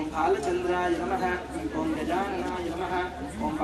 ओम बालचंद्राय नमः ओम गजाननाय नमः ओम